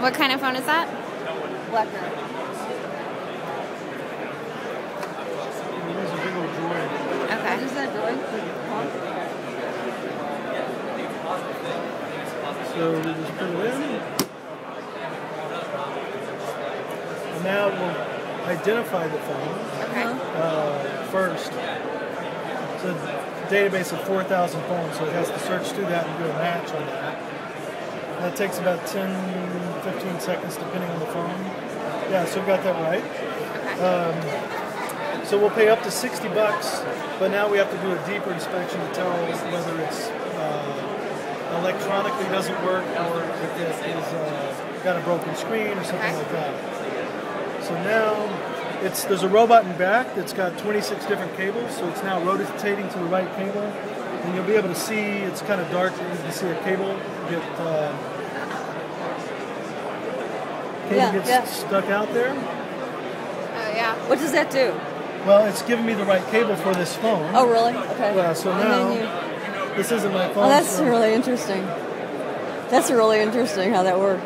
What kind of phone is that? Blackberry. There's a big old droid. What Okay. is that droid? So we just put it in. And now we'll identify the phone Okay. uh, first. It's a database of 4,000 phones, so it has to search through that and do a match on that. That takes about 10, 15 seconds depending on the phone. Yeah, so we got that right. Okay. So we'll pay up to 60 bucks, but now we have to do a deeper inspection to tell whether it's uh, electronically doesn't work or if it is uh, got a broken screen or something like that. So now it's there's a robot in back that's got 26 different cables, so it's now rotating to the right cable, and you'll be able to see it's kind of dark. You can see a cable get uh, cable Yeah, gets yeah. stuck out there. Oh yeah. What does that do? Well, it's giving me the right cable for this phone. Oh, really? Okay. Yeah, so And now then you- this isn't my phone. Oh, that's so- really interesting. That's really interesting how that works.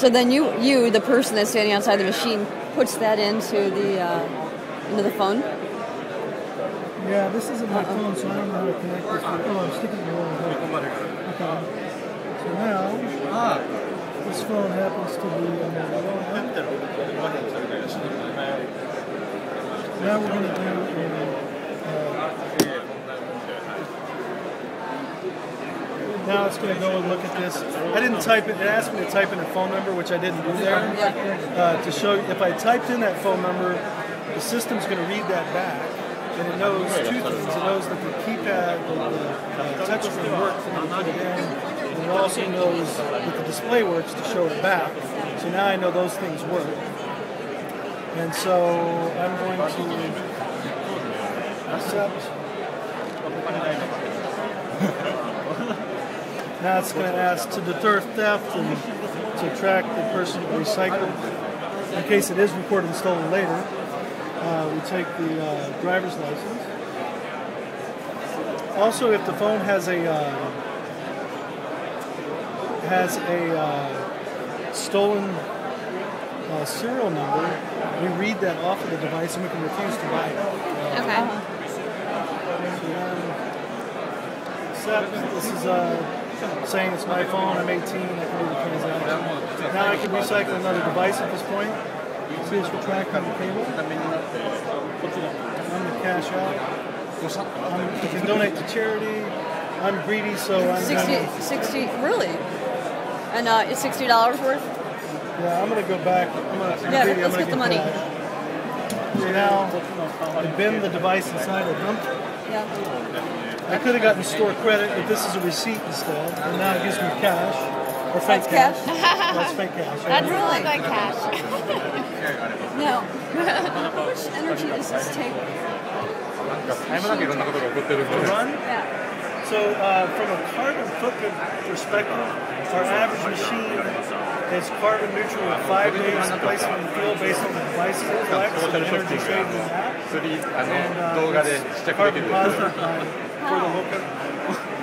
So then you, you, the person that's standing outside the machine, puts that into the uh, into the phone. Yeah, this isn't my phone, so I don't know how to connect this. With, oh, I'm sticking the wrong way. Okay. Phone happens to be. Uh, now we're going to do. A, uh, now it's going to go and look at this. I didn't type it. It asked me to type in a phone number, which I didn't do there. Uh, to show you, if I typed in that phone number, the system's going to read that back, and it knows two things. It knows that the keypad, the, the uh, and you put it in, and it also knows that the display works to show it back. So now I know those things work. And so I'm going to accept. Now it's going to ask to deter theft and to track the person who recycled. In case it is reported and stolen later, uh, we take the uh, driver's license. Also, if the phone has a uh, has a uh, stolen uh, serial number, we read that off of the device and we can refuse to buy it. Okay. So then. This is uh, saying it's my phone. I'm 18. I can do the transaction. Now I can recycle another device at this point. See, it's retracting the cable. I'm gonna cash out. I'm, I can donate to charity. I'm greedy, so I'm 60, gonna, 60 really? And uh, it's sixty dollars worth. yeah, I'm gonna go back. I'm gonna, I'm Yeah, greedy. let's I'm get the gonna money. cash. So now, I bin the device inside a dump. Yeah. I could have gotten store credit, but this is a receipt instead, and now it gives me cash or fake That's cash? That's fake cash. That yeah. doesn't look like cash. Now, how much energy does this take? タイムだけいろんなことが起こってるんで To run? Yeah. so uh, from a carbon footprint perspective, our average machine is carbon neutral with five days of placement the field based on the devices it and energy saved with that. And uh, it's carbon positive for the whole.